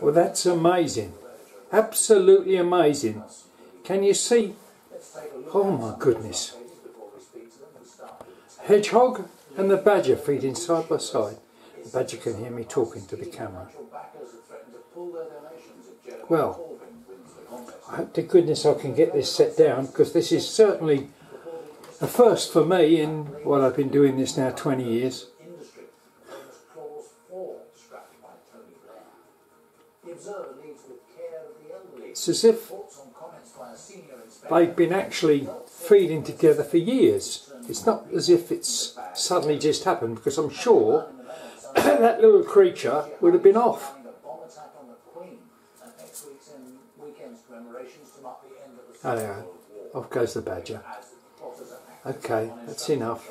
Well, that's amazing. Absolutely amazing. Can you see? Oh my goodness. Hedgehog and the badger feeding side by side. The badger can hear me talking to the camera. Well, I hope to goodness I can get this set down because this is certainly a first for me in what I've been doing this now 20 years. It's as if they've been actually feeding together for years. It's not as if it's suddenly just happened because I'm sure that little creature would have been off. Oh, yeah. Off goes the badger. Okay, that's enough.